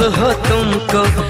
हो तुमको?